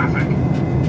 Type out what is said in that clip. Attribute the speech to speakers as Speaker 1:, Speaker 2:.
Speaker 1: traffic.